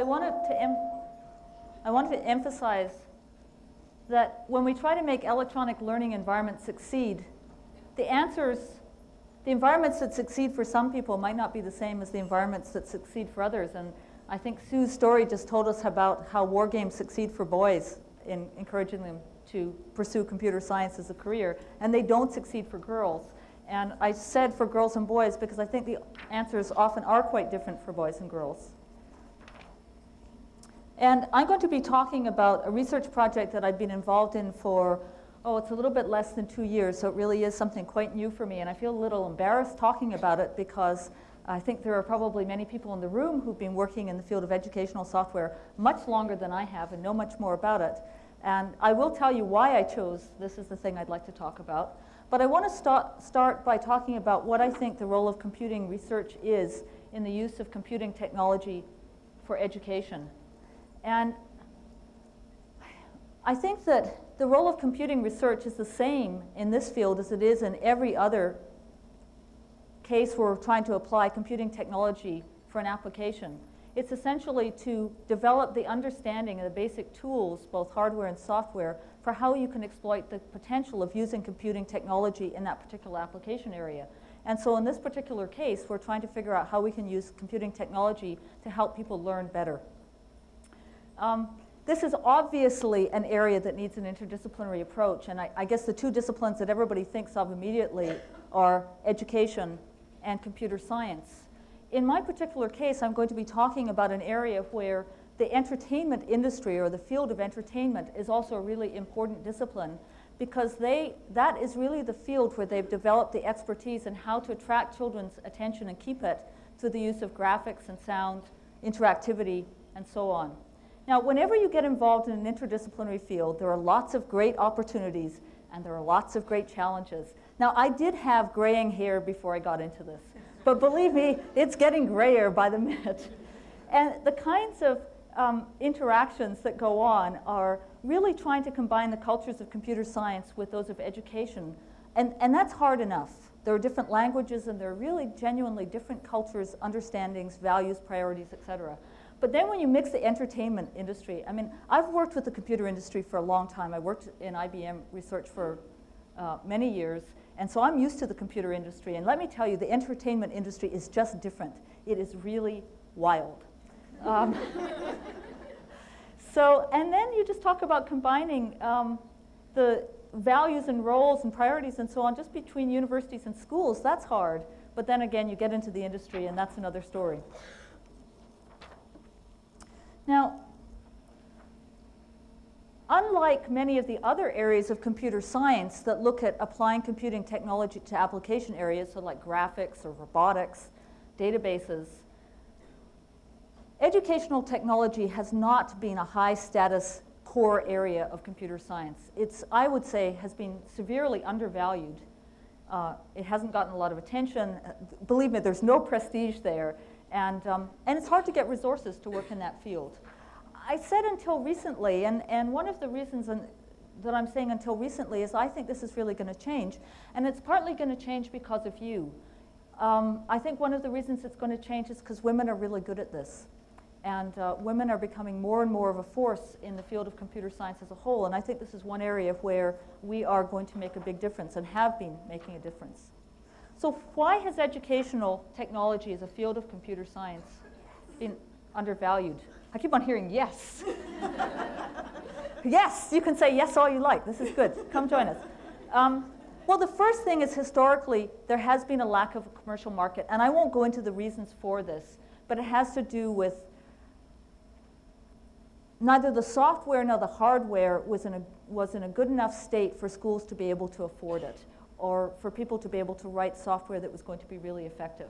I wanted to, em- I wanted to emphasize that when we try to make electronic learning environments succeed, the answers, the environments that succeed for some people might not be the same as the environments that succeed for others. And I think Sue's story just told us about how war games succeed for boys in encouraging them to pursue computer science as a career, and they don't succeed for girls. And I said for girls and boys because I think the answers often are quite different for boys and girls. And I'm going to be talking about a research project that I've been involved in for, oh, it's a little bit less than two years, so it really is something quite new for me. And I feel a little embarrassed talking about it because I think there are probably many people in the room who've been working in the field of educational software much longer than I have and know much more about it. And I will tell you why I chose this is the thing I'd like to talk about. But I want to start, start by talking about what I think the role of computing research is in the use of computing technology for education. And I think that the role of computing research is the same in this field as it is in every other case where we're trying to apply computing technology for an application. It's essentially to develop the understanding of the basic tools, both hardware and software, for how you can exploit the potential of using computing technology in that particular application area. And so in this particular case, we're trying to figure out how we can use computing technology to help people learn better. Um, this is obviously an area that needs an interdisciplinary approach, and I, I guess the two disciplines that everybody thinks of immediately are education and computer science in my particular case, I'm going to be talking about an area where the entertainment industry or the field of entertainment is also a really important discipline because they, that is really the field where they've developed the expertise in how to attract children's attention and keep it through the use of graphics and sound, interactivity, and so on. Now, whenever you get involved in an interdisciplinary field, there are lots of great opportunities and there are lots of great challenges. Now, I did have graying hair before I got into this. But believe me, it's getting grayer by the minute. And the kinds of um, interactions that go on are really trying to combine the cultures of computer science with those of education. And, and that's hard enough. There are different languages and there are really genuinely different cultures, understandings, values, priorities, etc. But then when you mix the entertainment industry, I mean, I've worked with the computer industry for a long time. I worked in IBM research for uh, many years. And so I'm used to the computer industry. And let me tell you, the entertainment industry is just different. It is really wild. Um, so, and then you just talk about combining um, the values and roles and priorities and so on just between universities and schools. That's hard. But then again, you get into the industry, and that's another story. Now, Unlike many of the other areas of computer science that look at applying computing technology to application areas, so like graphics or robotics, databases, educational technology has not been a high status core area of computer science. It's, I would say, has been severely undervalued. Uh, it hasn't gotten a lot of attention. Believe me, there's no prestige there. And, um, and it's hard to get resources to work in that field. I said until recently, and, and one of the reasons in, that I'm saying until recently is I think this is really going to change. And it's partly going to change because of you. Um, I think one of the reasons it's going to change is because women are really good at this. And uh, women are becoming more and more of a force in the field of computer science as a whole. And I think this is one area where we are going to make a big difference and have been making a difference. So, why has educational technology as a field of computer science been undervalued? I keep on hearing yes. yes, you can say yes all you like. This is good. Come join us. Um, well, the first thing is historically, there has been a lack of a commercial market. And I won't go into the reasons for this, but it has to do with neither the software nor the hardware was in, a, was in a good enough state for schools to be able to afford it or for people to be able to write software that was going to be really effective.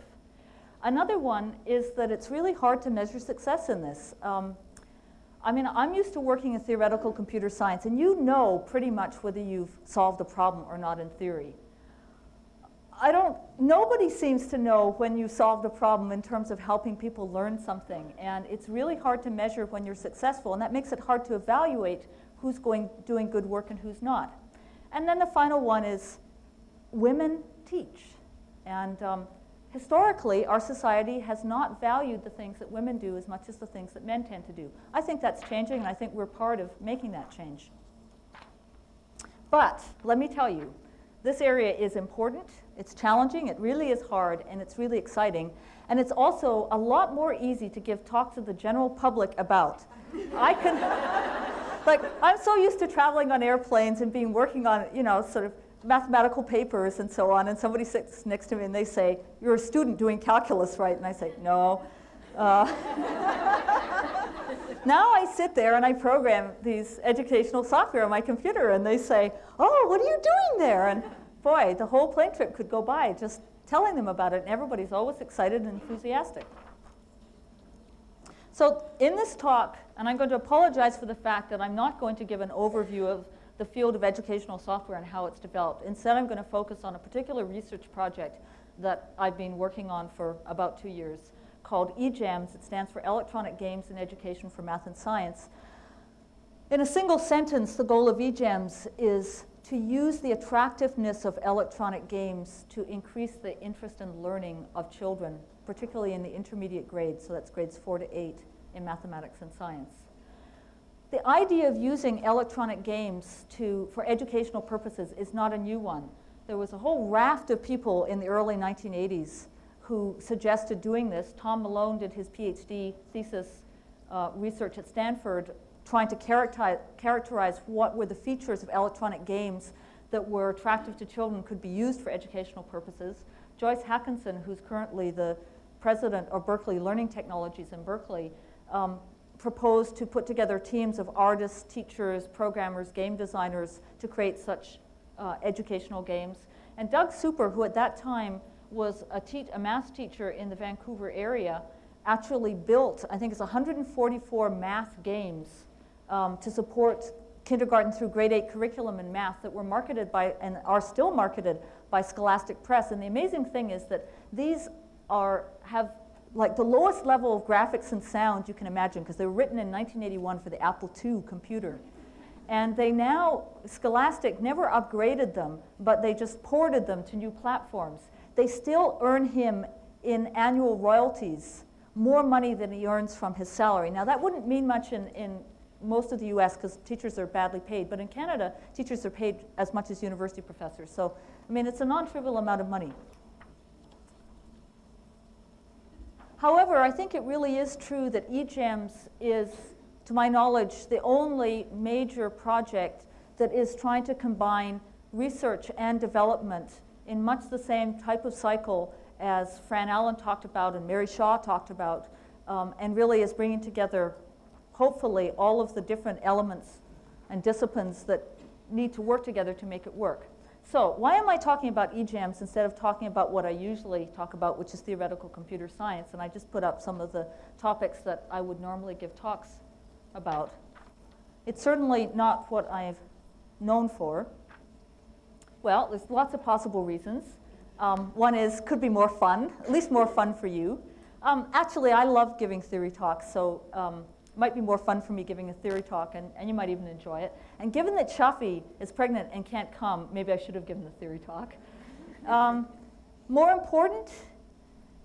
Another one is that it's really hard to measure success in this. Um, I mean, I'm used to working in theoretical computer science, and you know pretty much whether you've solved a problem or not in theory. I don't, nobody seems to know when you solved a problem in terms of helping people learn something. And it's really hard to measure when you're successful, and that makes it hard to evaluate who's going, doing good work and who's not. And then the final one is women teach. And um, historically, our society has not valued the things that women do as much as the things that men tend to do. I think that's changing, and I think we're part of making that change. But let me tell you, this area is important, it's challenging, it really is hard, and it's really exciting. And it's also a lot more easy to give talks to the general public about. I can, like, I'm so used to traveling on airplanes and being working on, you know, sort of mathematical papers and so on, and somebody sits next to me and they say, You're a student doing calculus, right? And I say, No. Uh, now I sit there and I program these educational software on my computer, and they say, Oh, what are you doing there? And boy, the whole plane trip could go by just telling them about it, and everybody's always excited and enthusiastic. So, in this talk, and I'm going to apologize for the fact that I'm not going to give an overview of the field of educational software and how it's developed. Instead, I'm going to focus on a particular research project that I've been working on for about two years called eGEMS. It stands for Electronic Games in Education for Math and Science. In a single sentence, the goal of eGEMS is to use the attractiveness of electronic games to increase the interest and learning of children, particularly in the intermediate grades, so that's grades four to eight in mathematics and science. The idea of using electronic games to, for educational purposes is not a new one. There was a whole raft of people in the early 1980s who suggested doing this. Tom Malone did his PhD thesis uh, research at Stanford trying to characterize, characterize what were the features of electronic games that were attractive to children could be used for educational purposes. Joyce Hakansson, who's currently the president of Berkeley Learning Technologies in Berkeley, um, proposed to put together teams of artists, teachers, programmers, game designers to create such uh, educational games. And Doug Super, who at that time was a, a math teacher in the Vancouver area, actually built, I think it's 144 math games um, to support kindergarten through grade eight curriculum in math that were marketed by and are still marketed by Scholastic Press. And the amazing thing is that these are have like the lowest level of graphics and sound you can imagine because they were written in 1981 for the Apple II computer. And they now, Scholastic never upgraded them, but they just ported them to new platforms. They still earn him in annual royalties more money than he earns from his salary. Now, that wouldn't mean much in, in most of the US because teachers are badly paid, but in Canada, teachers are paid as much as university professors. So, I mean, it's a non trivial amount of money. However, I think it really is true that eGEMS is, to my knowledge, the only major project that is trying to combine research and development in much the same type of cycle as Fran Allen talked about and Mary Shaw talked about, um, and really is bringing together, hopefully, all of the different elements and disciplines that need to work together to make it work. So why am I talking about eGEMS instead of talking about what I usually talk about, which is theoretical computer science? And I just put up some of the topics that I would normally give talks about. It's certainly not what I've known for. Well, there's lots of possible reasons. Um, one is could be more fun, at least more fun for you. Um, actually, I love giving theory talks, so um, might be more fun for me giving a theory talk, and, and you might even enjoy it. And given that Shafi is pregnant and can't come, maybe I should have given the theory talk. Um, more important,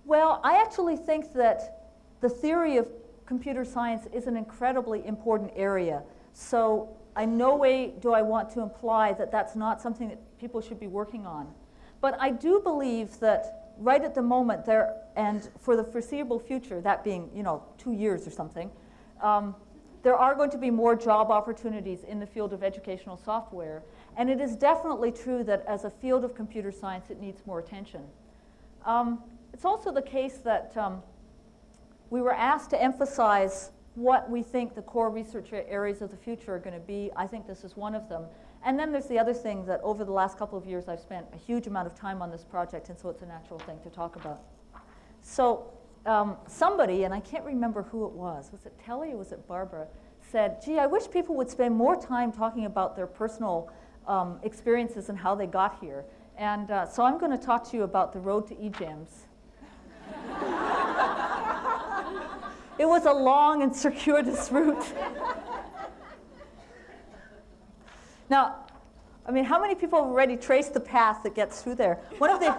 well, I actually think that the theory of computer science is an incredibly important area. So in no way do I want to imply that that's not something that people should be working on. But I do believe that right at the moment there, and for the foreseeable future, that being, you know, two years or something, um, there are going to be more job opportunities in the field of educational software. And it is definitely true that as a field of computer science, it needs more attention. Um, it's also the case that um, we were asked to emphasize what we think the core research areas of the future are going to be. I think this is one of them. And then there's the other thing that over the last couple of years I've spent a huge amount of time on this project, and so it's a natural thing to talk about. So um, somebody, and I can't remember who it was, was it Telle or was it Barbara, said, gee, I wish people would spend more time talking about their personal um, experiences and how they got here. And uh, so I'm going to talk to you about the road to eGEMS. it was a long and circuitous route. now, I mean, how many people have already traced the path that gets through there? One of the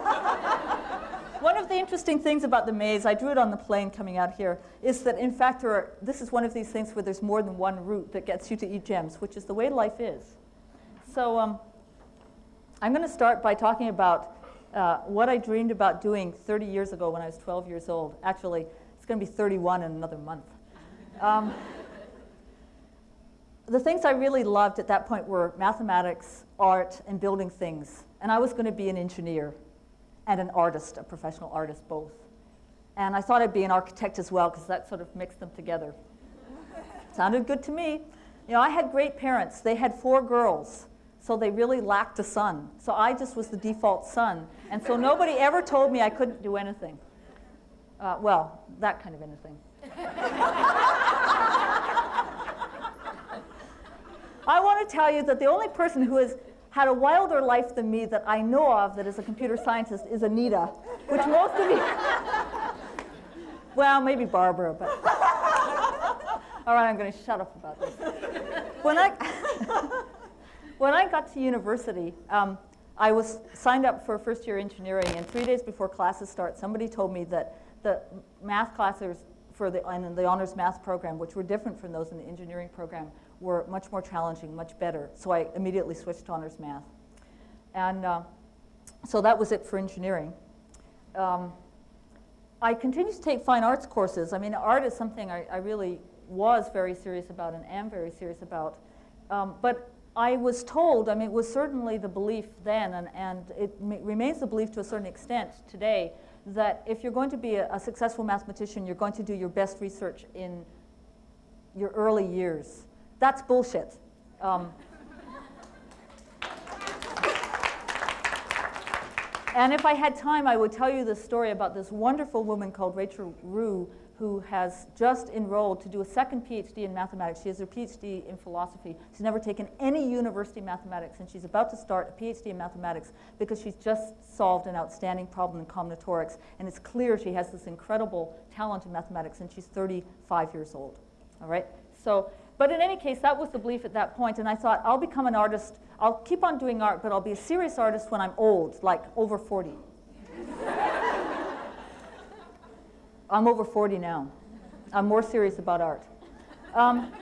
one of the interesting things about the maze, I drew it on the plane coming out here, is that in fact are, this is one of these things where there's more than one route that gets you to eGEMS, which is the way life is. So um, I'm going to start by talking about uh, what I dreamed about doing 30 years ago when I was 12 years old. Actually, it's going to be 31 in another month. Um, the things I really loved at that point were mathematics, art, and building things. And I was going to be an engineer and an artist, a professional artist, both. And I thought I'd be an architect as well because that sort of mixed them together. Sounded good to me. You know, I had great parents. They had four girls, so they really lacked a son. So I just was the default son. And so nobody ever told me I couldn't do anything. Uh, well, that kind of anything. I want to tell you that the only person who has had a wilder life than me that I know of that is a computer scientist is Anita, which most of you, well, maybe Barbara, but. All right, I'm going to shut up about this. When I, when I got to university, um, I was signed up for first year engineering, and three days before classes start, somebody told me that the math classes for the, in the honors math program, which were different from those in the engineering program, were much more challenging, much better. So I immediately switched to honors math. And uh, so that was it for engineering. Um, I continued to take fine arts courses. I mean, art is something I, I really was very serious about and am very serious about. Um, but I was told, I mean, it was certainly the belief then, and, and it remains the belief to a certain extent today, that if you're going to be a, a successful mathematician, you're going to do your best research in your early years. That's bullshit. Um, and if I had time, I would tell you the story about this wonderful woman called Rachel Rue who has just enrolled to do a second PhD in mathematics. She has her PhD in philosophy. She's never taken any university mathematics, and she's about to start a PhD in mathematics because she's just solved an outstanding problem in combinatorics. And it's clear she has this incredible talent in mathematics, and she's 35 years old. All right? So but in any case, that was the belief at that point, and I thought, I'll become an artist. I'll keep on doing art, but I'll be a serious artist when I'm old, like over 40. I'm over 40 now. I'm more serious about art. Um,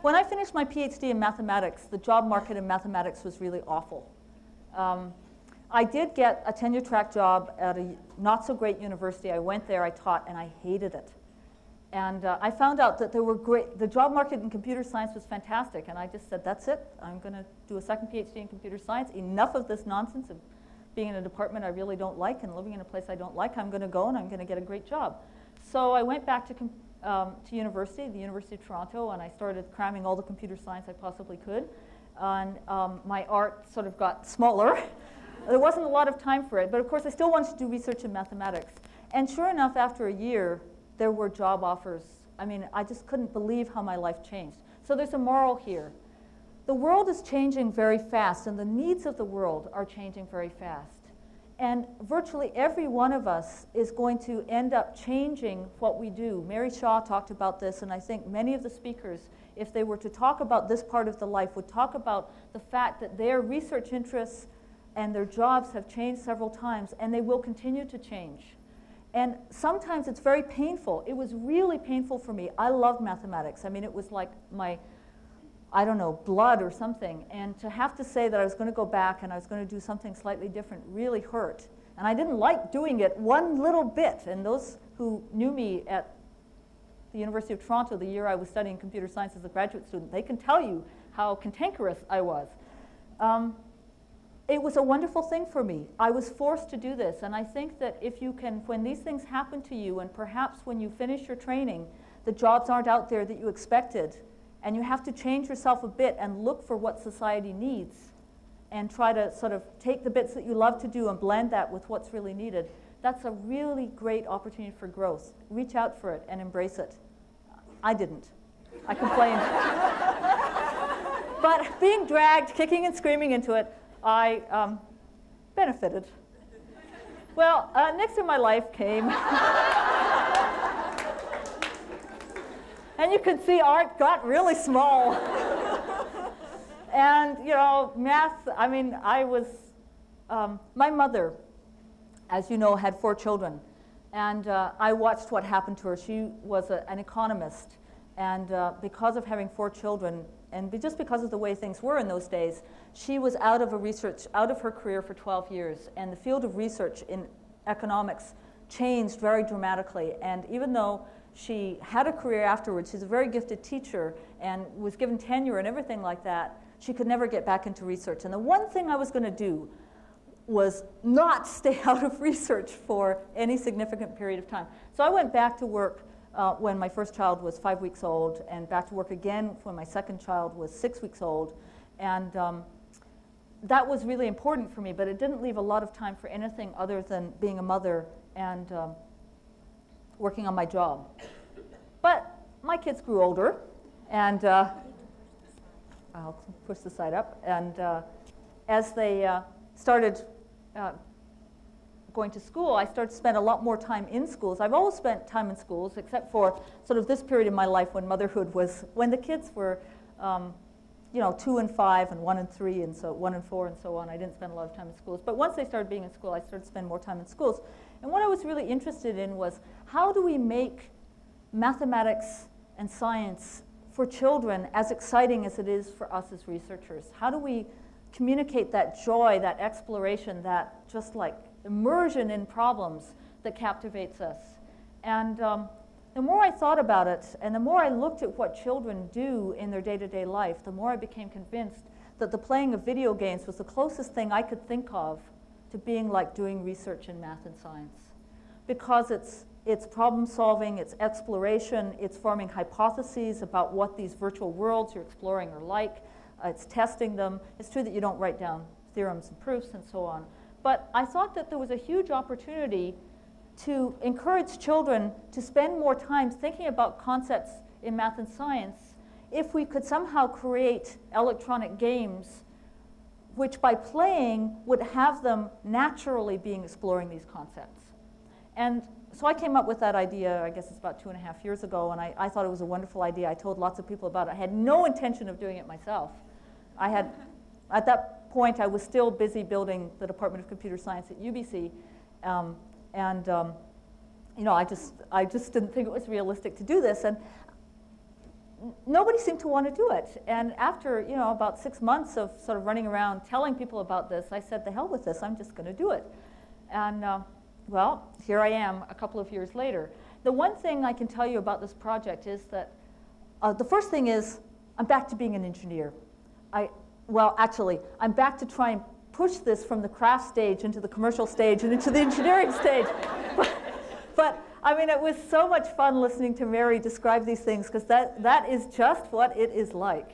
when I finished my PhD in mathematics, the job market in mathematics was really awful. Um, I did get a tenure track job at a not so great university. I went there, I taught, and I hated it. And uh, I found out that there were great, the job market in computer science was fantastic. And I just said, that's it. I'm going to do a second PhD in computer science. Enough of this nonsense of being in a department I really don't like and living in a place I don't like. I'm going to go and I'm going to get a great job. So I went back to, um, to university, the University of Toronto, and I started cramming all the computer science I possibly could. And um, my art sort of got smaller. there wasn't a lot of time for it. But of course, I still wanted to do research in mathematics. And sure enough, after a year, there were job offers. I mean, I just couldn't believe how my life changed. So there's a moral here. The world is changing very fast, and the needs of the world are changing very fast. And virtually every one of us is going to end up changing what we do. Mary Shaw talked about this, and I think many of the speakers, if they were to talk about this part of the life, would talk about the fact that their research interests and their jobs have changed several times, and they will continue to change. And sometimes it's very painful. It was really painful for me. I loved mathematics. I mean, it was like my, I don't know, blood or something. And to have to say that I was going to go back and I was going to do something slightly different really hurt. And I didn't like doing it one little bit. And those who knew me at the University of Toronto the year I was studying computer science as a graduate student, they can tell you how cantankerous I was. Um, it was a wonderful thing for me. I was forced to do this. And I think that if you can, when these things happen to you, and perhaps when you finish your training, the jobs aren't out there that you expected, and you have to change yourself a bit and look for what society needs, and try to sort of take the bits that you love to do and blend that with what's really needed, that's a really great opportunity for growth. Reach out for it and embrace it. I didn't. I complained. but being dragged, kicking and screaming into it, I um, benefited. Well, uh, next in my life came. and you can see art got really small. and, you know, math, I mean, I was, um, my mother as you know, had four children. And uh, I watched what happened to her. She was a, an economist. And uh, because of having four children, and just because of the way things were in those days, she was out of a research, out of her career for 12 years. And the field of research in economics changed very dramatically. And even though she had a career afterwards, she's a very gifted teacher and was given tenure and everything like that, she could never get back into research. And the one thing I was going to do was not stay out of research for any significant period of time. So I went back to work uh, when my first child was five weeks old, and back to work again when my second child was six weeks old. And um, that was really important for me, but it didn't leave a lot of time for anything other than being a mother and um, working on my job. But my kids grew older, and uh, I'll push the side up. And uh, as they uh, started uh, going to school, I started to spend a lot more time in schools. I've always spent time in schools, except for sort of this period in my life when motherhood was, when the kids were, um, you know, two and five and one and three and so one and four and so on. I didn't spend a lot of time in schools. But once they started being in school, I started to spend more time in schools. And what I was really interested in was how do we make mathematics and science for children as exciting as it is for us as researchers? How do we communicate that joy, that exploration, that just like immersion in problems that captivates us. And um, the more I thought about it, and the more I looked at what children do in their day to day life, the more I became convinced that the playing of video games was the closest thing I could think of to being like doing research in math and science. Because it's, it's problem solving, it's exploration, it's forming hypotheses about what these virtual worlds you're exploring are like, uh, it's testing them. It's true that you don't write down theorems and proofs and so on. But I thought that there was a huge opportunity to encourage children to spend more time thinking about concepts in math and science if we could somehow create electronic games which by playing would have them naturally being exploring these concepts. And so I came up with that idea, I guess it's about two and a half years ago, and I, I thought it was a wonderful idea. I told lots of people about it. I had no intention of doing it myself. I had, at that point, I was still busy building the Department of Computer Science at UBC. Um, and, um, you know, I just, I just didn't think it was realistic to do this. And nobody seemed to want to do it. And after, you know, about six months of sort of running around telling people about this, I said, the hell with this, I'm just going to do it. And, uh, well, here I am a couple of years later. The one thing I can tell you about this project is that uh, the first thing is I'm back to being an engineer. I, well, actually, I'm back to try and push this from the craft stage into the commercial stage and into the engineering stage. But, but, I mean, it was so much fun listening to Mary describe these things because that, that is just what it is like.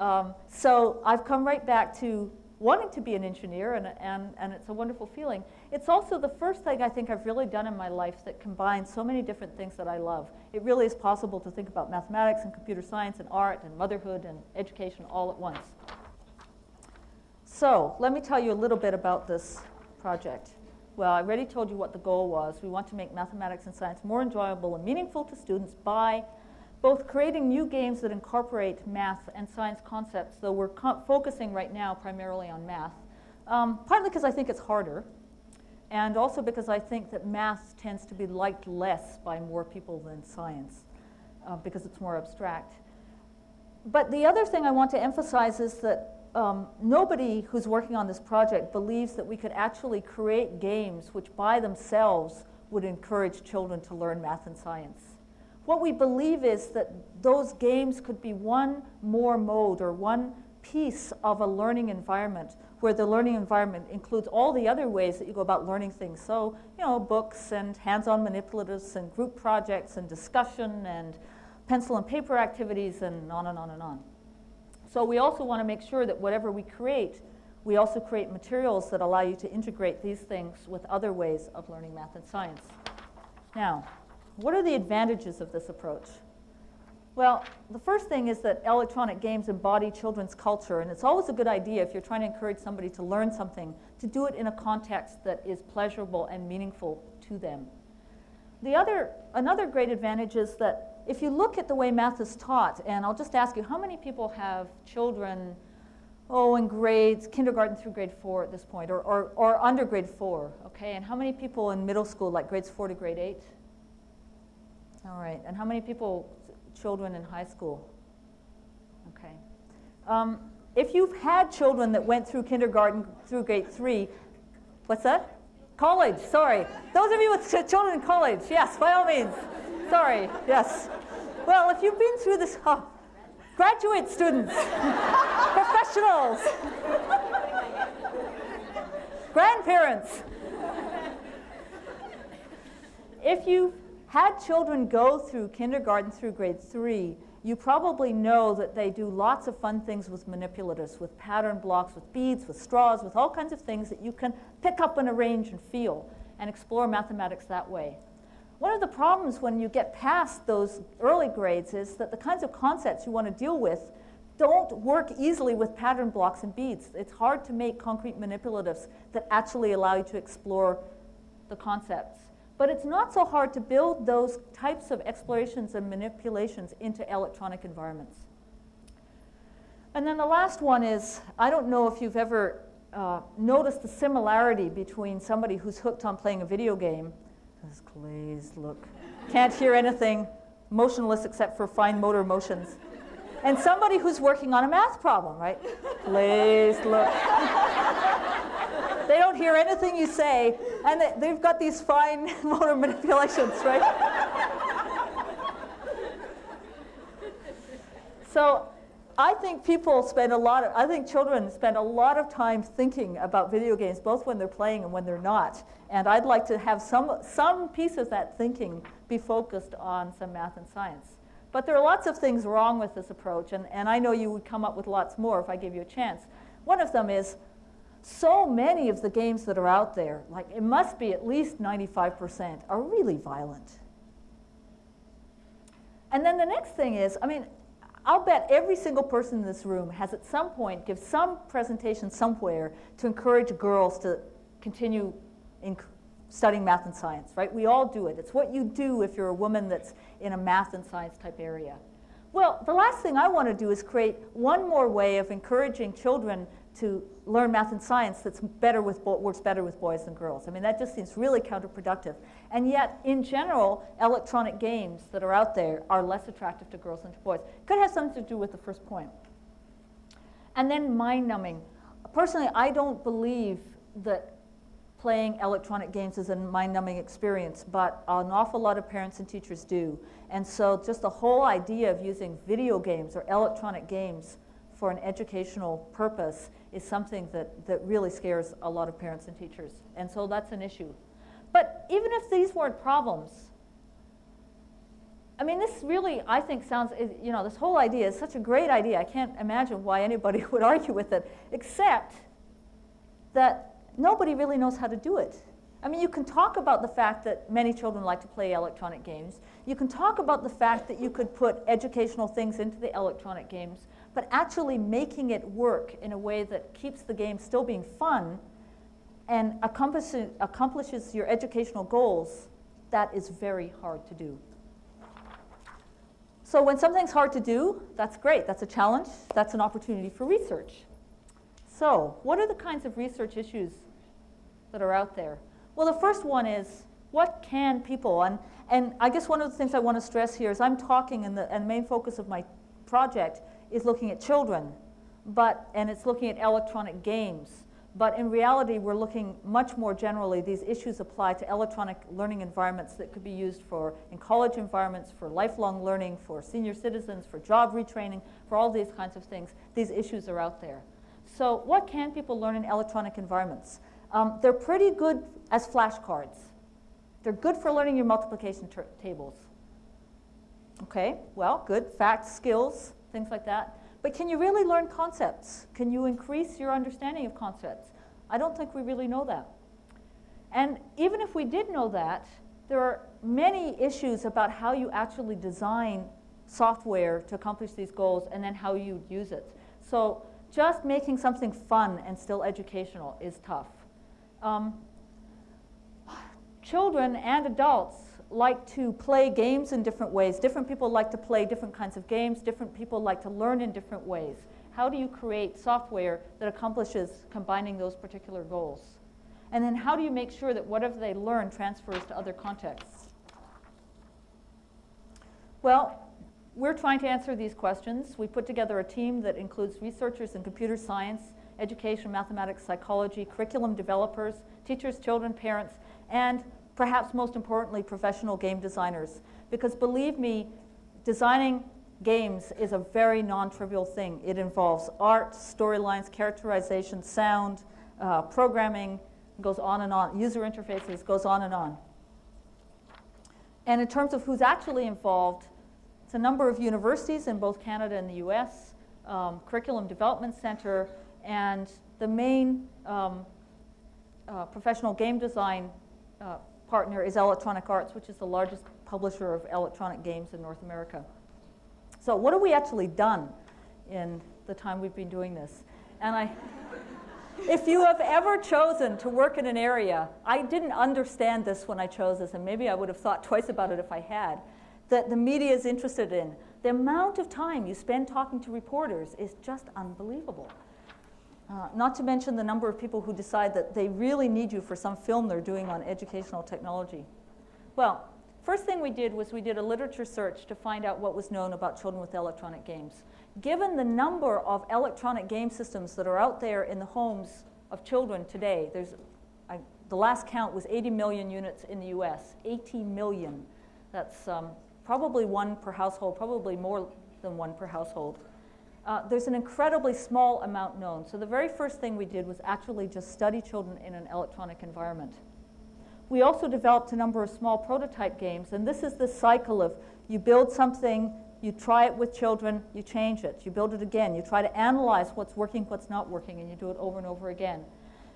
Um, so I've come right back to wanting to be an engineer, and, and, and it's a wonderful feeling. It's also the first thing I think I've really done in my life that combines so many different things that I love. It really is possible to think about mathematics and computer science and art and motherhood and education all at once. So let me tell you a little bit about this project. Well, I already told you what the goal was. We want to make mathematics and science more enjoyable and meaningful to students by both creating new games that incorporate math and science concepts, though we're focusing right now primarily on math, um, partly because I think it's harder, and also because I think that math tends to be liked less by more people than science, uh, because it's more abstract. But the other thing I want to emphasize is that um, nobody who's working on this project believes that we could actually create games which by themselves would encourage children to learn math and science. What we believe is that those games could be one more mode or one piece of a learning environment where the learning environment includes all the other ways that you go about learning things. So, you know, books and hands-on manipulatives and group projects and discussion and pencil and paper activities and on and on and on. So we also want to make sure that whatever we create, we also create materials that allow you to integrate these things with other ways of learning math and science. Now, what are the advantages of this approach? Well, the first thing is that electronic games embody children's culture, and it's always a good idea if you're trying to encourage somebody to learn something to do it in a context that is pleasurable and meaningful to them. The other, another great advantage is that if you look at the way math is taught, and I'll just ask you, how many people have children oh, in grades, kindergarten through grade four at this point, or, or, or under grade four, okay? And how many people in middle school, like grades four to grade eight? All right, and how many people, children in high school? Okay. Um, if you've had children that went through kindergarten through grade three, what's that? College, sorry. Those of you with children in college, yes, by all means. Sorry, yes. Well, if you've been through this, oh, graduate students, professionals, grandparents. If you've had children go through kindergarten through grade three, you probably know that they do lots of fun things with manipulatives, with pattern blocks, with beads, with straws, with all kinds of things that you can pick up and arrange and feel and explore mathematics that way. One of the problems when you get past those early grades is that the kinds of concepts you want to deal with don't work easily with pattern blocks and beads. It's hard to make concrete manipulatives that actually allow you to explore the concepts. But it's not so hard to build those types of explorations and manipulations into electronic environments. And then the last one is, I don't know if you've ever uh, noticed the similarity between somebody who's hooked on playing a video game, this glazed look, can't hear anything, motionless except for fine motor motions, and somebody who's working on a math problem, right? Glazed look. They don't hear anything you say, and they, have got these fine motor manipulations, right? so I think people spend a lot of, I think children spend a lot of time thinking about video games, both when they're playing and when they're not. And I'd like to have some, some piece of that thinking be focused on some math and science. But there are lots of things wrong with this approach, and, and I know you would come up with lots more if I gave you a chance. One of them is so many of the games that are out there, like it must be at least 95%, are really violent. And then the next thing is, I mean, I'll bet every single person in this room has at some point give some presentation somewhere to encourage girls to continue studying math and science, right? We all do it. It's what you do if you're a woman that's in a math and science type area. Well, the last thing I want to do is create one more way of encouraging children to learn math and science that's better with works better with boys than girls. I mean, that just seems really counterproductive. And yet, in general, electronic games that are out there are less attractive to girls than to boys. Could have something to do with the first point. And then mind numbing. Personally, I don't believe that playing electronic games is a mind numbing experience, but an awful lot of parents and teachers do. And so, just the whole idea of using video games or electronic games for an educational purpose is something that, that really scares a lot of parents and teachers. And so that's an issue. But even if these weren't problems, I mean, this really, I think, sounds, you know, this whole idea is such a great idea. I can't imagine why anybody would argue with it, except that nobody really knows how to do it. I mean, you can talk about the fact that many children like to play electronic games. You can talk about the fact that you could put educational things into the electronic games but actually making it work in a way that keeps the game still being fun and accomplishes, accomplishes your educational goals, that is very hard to do. So when something's hard to do, that's great. That's a challenge. That's an opportunity for research. So what are the kinds of research issues that are out there? Well, the first one is what can people, and, and I guess one of the things I want to stress here is I'm talking, and the and main focus of my project is looking at children, but, and it's looking at electronic games. But in reality, we're looking much more generally. These issues apply to electronic learning environments that could be used for in college environments, for lifelong learning, for senior citizens, for job retraining, for all these kinds of things. These issues are out there. So what can people learn in electronic environments? Um, they're pretty good as flashcards. They're good for learning your multiplication tables. Okay, well, good. Facts, skills, things like that. But can you really learn concepts? Can you increase your understanding of concepts? I don't think we really know that. And even if we did know that, there are many issues about how you actually design software to accomplish these goals and then how you use it. So just making something fun and still educational is tough. Um, children and adults like to play games in different ways. Different people like to play different kinds of games. Different people like to learn in different ways. how do you create software that accomplishes combining those particular goals? And then how do you make sure that whatever they learn transfers to other contexts? Well, we're trying to answer these questions. We put together a team that includes researchers in computer science, education, mathematics, psychology, curriculum developers, teachers, children, parents, and perhaps most importantly, professional game designers. Because believe me, designing games is a very non-trivial thing. It involves art, storylines, characterization, sound, uh, programming, goes on and on, user interfaces, goes on and on. And in terms of who's actually involved, it's a number of universities in both Canada and the US, um, Curriculum Development Center, and the main um, uh, professional game design uh, partner is Electronic Arts, which is the largest publisher of electronic games in North America. So what have we actually done in the time we've been doing this? And I, if you have ever chosen to work in an area, I didn't understand this when I chose this, and maybe I would have thought twice about it if I had, that the media is interested in. The amount of time you spend talking to reporters is just unbelievable. Uh, not to mention the number of people who decide that they really need you for some film they're doing on educational technology. Well, first thing we did was we did a literature search to find out what was known about children with electronic games. Given the number of electronic game systems that are out there in the homes of children today, there's, I, the last count was 80 million units in the US, 80 million. That's um, probably one per household, probably more than one per household uh, there's an incredibly small amount known. So the very first thing we did was actually just study children in an electronic environment. We also developed a number of small prototype games, and this is the cycle of you build something, you try it with children, you change it, you build it again, you try to analyze what's working, what's not working, and you do it over and over again.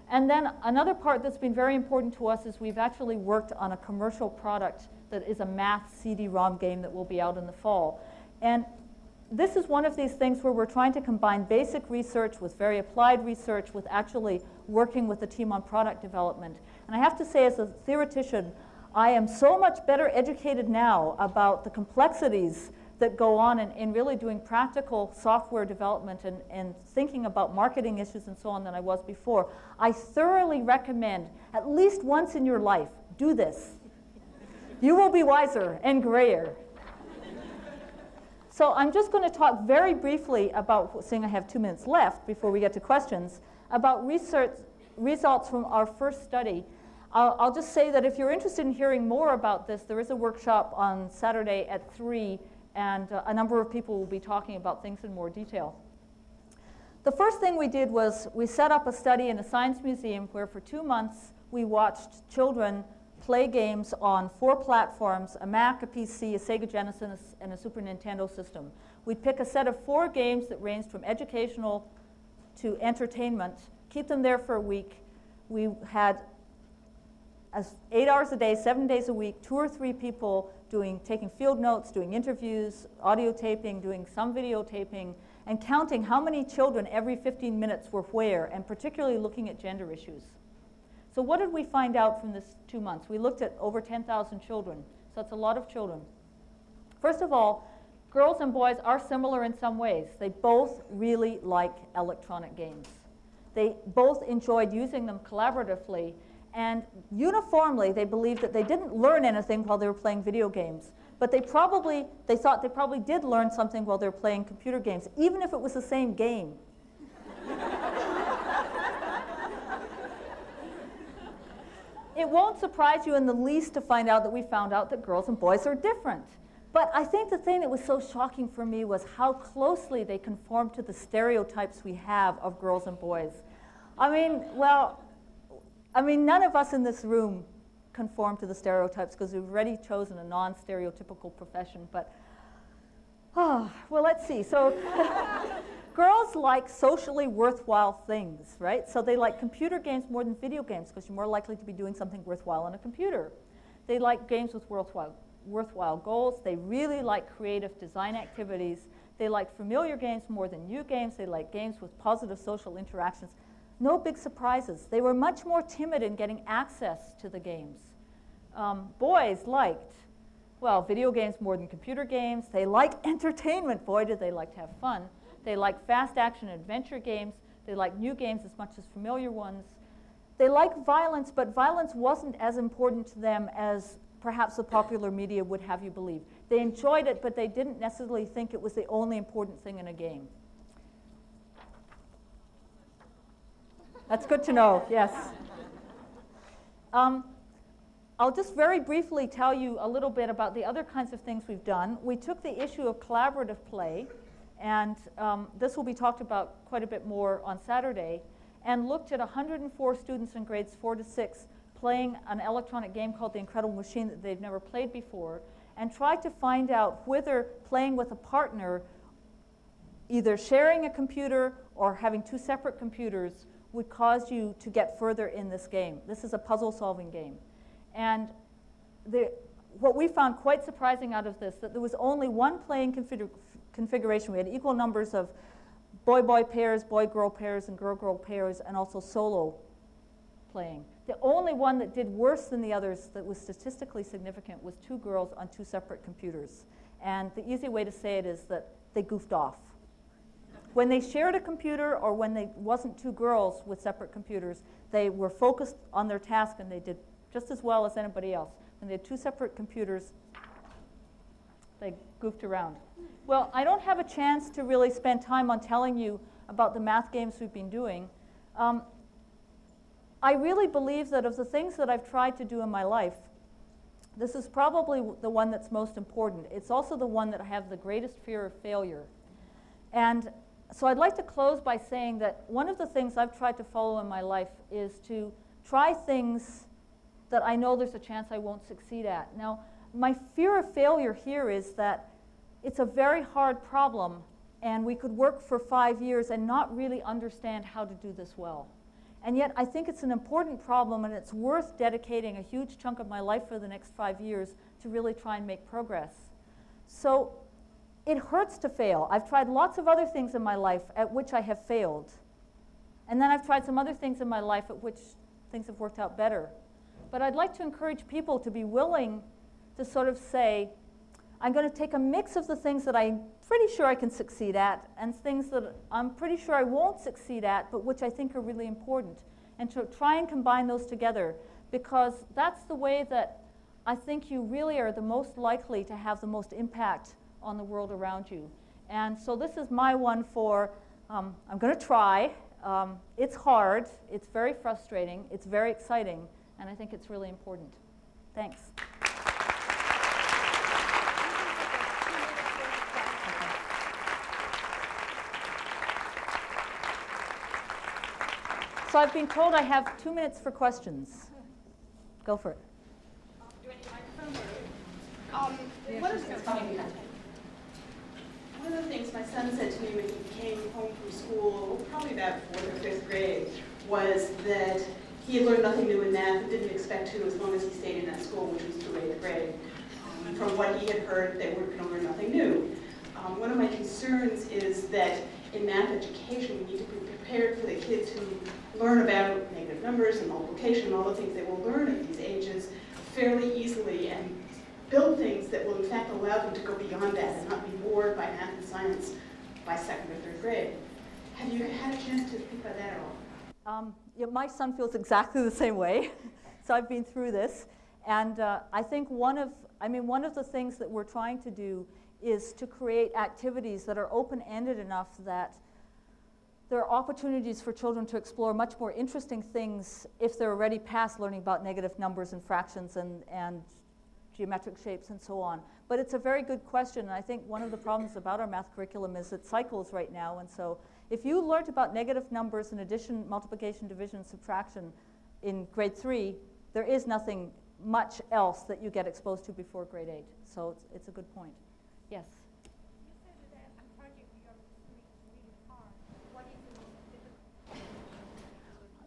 And then another part that's been very important to us is we've actually worked on a commercial product that is a math CD-ROM game that will be out in the fall. And this is one of these things where we're trying to combine basic research with very applied research with actually working with the team on product development. And I have to say, as a theoretician, I am so much better educated now about the complexities that go on in, in really doing practical software development and, and thinking about marketing issues and so on than I was before. I thoroughly recommend, at least once in your life, do this. You will be wiser and grayer. So I'm just going to talk very briefly about, seeing I have two minutes left before we get to questions, about research results from our first study. I'll, I'll just say that if you're interested in hearing more about this, there is a workshop on Saturday at 3, and uh, a number of people will be talking about things in more detail. The first thing we did was we set up a study in a science museum where for two months we watched children play games on four platforms, a Mac, a PC, a Sega Genesis, and a Super Nintendo system. We'd pick a set of four games that ranged from educational to entertainment, keep them there for a week. We had as eight hours a day, seven days a week, two or three people doing, taking field notes, doing interviews, audio taping, doing some videotaping, and counting how many children every 15 minutes were where, and particularly looking at gender issues. So what did we find out from this two months? We looked at over 10,000 children, so it's a lot of children. First of all, girls and boys are similar in some ways. They both really like electronic games. They both enjoyed using them collaboratively, and uniformly they believed that they didn't learn anything while they were playing video games. But they probably, they thought they probably did learn something while they were playing computer games, even if it was the same game. It won't surprise you in the least to find out that we found out that girls and boys are different. But I think the thing that was so shocking for me was how closely they conform to the stereotypes we have of girls and boys. I mean, well, I mean, none of us in this room conform to the stereotypes because we've already chosen a non stereotypical profession. But, oh, well, let's see. So, Girls like socially worthwhile things, right? So they like computer games more than video games because you're more likely to be doing something worthwhile on a computer. They like games with worthwhile, worthwhile goals. They really like creative design activities. They like familiar games more than new games. They like games with positive social interactions. No big surprises. They were much more timid in getting access to the games. Um, boys liked, well, video games more than computer games. They like entertainment. Boy, did they like to have fun. They like fast action adventure games. They like new games as much as familiar ones. They like violence, but violence wasn't as important to them as perhaps the popular media would have you believe. They enjoyed it, but they didn't necessarily think it was the only important thing in a game. That's good to know, yes. Um, I'll just very briefly tell you a little bit about the other kinds of things we've done. We took the issue of collaborative play, and um, this will be talked about quite a bit more on Saturday, and looked at 104 students in grades 4 to 6 playing an electronic game called The Incredible Machine that they've never played before, and tried to find out whether playing with a partner, either sharing a computer or having two separate computers, would cause you to get further in this game. This is a puzzle solving game. And the, what we found quite surprising out of this, that there was only one playing config configuration. We had equal numbers of boy-boy pairs, boy-girl pairs, and girl-girl pairs, and also solo playing. The only one that did worse than the others that was statistically significant was two girls on two separate computers. And the easy way to say it is that they goofed off. When they shared a computer or when they wasn't two girls with separate computers, they were focused on their task and they did just as well as anybody else. When they had two separate computers, they goofed around. Well, I don't have a chance to really spend time on telling you about the math games we've been doing. Um, I really believe that of the things that I've tried to do in my life, this is probably the one that's most important. It's also the one that I have the greatest fear of failure. And so I'd like to close by saying that one of the things I've tried to follow in my life is to try things that I know there's a chance I won't succeed at. Now, my fear of failure here is that it's a very hard problem, and we could work for five years and not really understand how to do this well. And yet, I think it's an important problem, and it's worth dedicating a huge chunk of my life for the next five years to really try and make progress. So, it hurts to fail. I've tried lots of other things in my life at which I have failed. And then I've tried some other things in my life at which things have worked out better. But I'd like to encourage people to be willing to sort of say, I'm going to take a mix of the things that I'm pretty sure I can succeed at and things that I'm pretty sure I won't succeed at, but which I think are really important, and to try and combine those together because that's the way that I think you really are the most likely to have the most impact on the world around you. And so this is my one for um, I'm going to try. Um, it's hard, it's very frustrating, it's very exciting, and I think it's really important. Thanks. So I've been told I have two minutes for questions. Go for it. One, of the, one of the things my son said to me when he came home from school, probably about fourth or fifth grade, was that he had learned nothing new in math and didn't expect to as long as he stayed in that school, which was through eighth grade. Um, from what he had heard, they were going to learn nothing new. Um, one of my concerns is that in math education, we need to be prepared for the kids who learn about negative numbers and multiplication and all the things they will learn at these ages fairly easily and build things that will in fact allow them to go beyond that and not be bored by math and science by second or third grade. Have you had a chance to think about that at all? Um, yeah, my son feels exactly the same way. so I've been through this. And uh, I think one of, I mean, one of the things that we're trying to do is to create activities that are open-ended enough that there are opportunities for children to explore much more interesting things if they're already past learning about negative numbers and fractions and, and geometric shapes and so on. But it's a very good question, and I think one of the problems about our math curriculum is it cycles right now, and so if you learned about negative numbers and addition, multiplication, division, subtraction in grade three, there is nothing much else that you get exposed to before grade eight. So it's, it's a good point. Yes?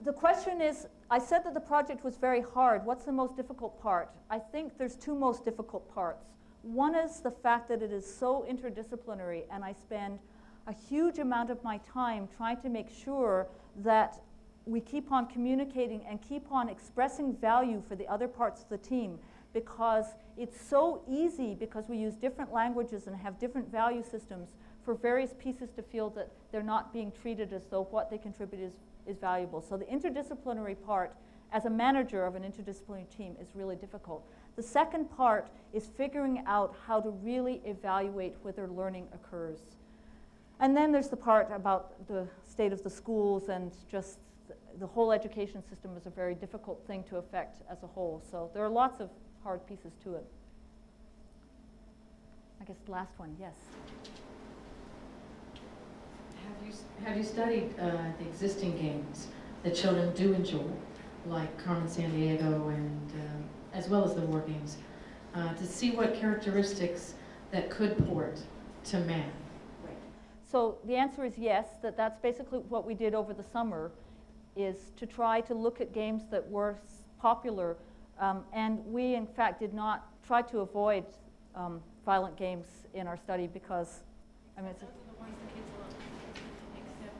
The question is, I said that the project was very hard. What's the most difficult part? I think there's two most difficult parts. One is the fact that it is so interdisciplinary, and I spend a huge amount of my time trying to make sure that we keep on communicating and keep on expressing value for the other parts of the team because it's so easy because we use different languages and have different value systems for various pieces to feel that they're not being treated as though what they contribute is, is valuable. So the interdisciplinary part, as a manager of an interdisciplinary team, is really difficult. The second part is figuring out how to really evaluate whether learning occurs. And then there's the part about the state of the schools and just the whole education system is a very difficult thing to affect as a whole. So there are lots of hard pieces to it. I guess the last one, yes. Have you, have you studied uh, the existing games that children do enjoy, like Carmen Sandiego and uh, as well as the war games, uh, to see what characteristics that could port to math? So the answer is yes, that that's basically what we did over the summer, is to try to look at games that were popular. Um, and we, in fact, did not try to avoid um, violent games in our study because, I mean, it's a,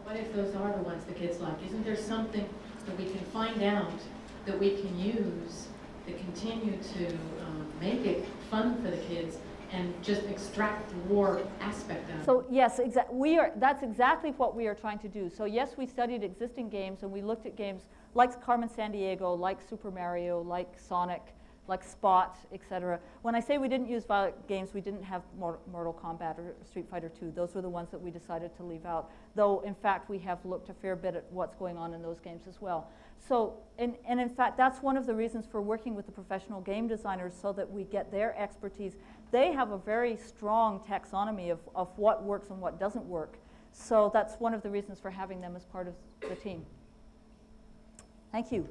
what if those are the ones the kids like? Isn't there something that we can find out that we can use to continue to um, make it fun for the kids and just extract the war aspect out? So yes, exa- we are, that's exactly what we are trying to do. So yes, we studied existing games and we looked at games like Carmen Sandiego, like Super Mario, like Sonic, like Spot, etc. When I say we didn't use violent games, we didn't have Mortal Kombat or Street Fighter II. Those were the ones that we decided to leave out. Though, in fact, we have looked a fair bit at what's going on in those games as well. So, and, and in fact, that's one of the reasons for working with the professional game designers so that we get their expertise. They have a very strong taxonomy of, of what works and what doesn't work. So that's one of the reasons for having them as part of the team. Thank you.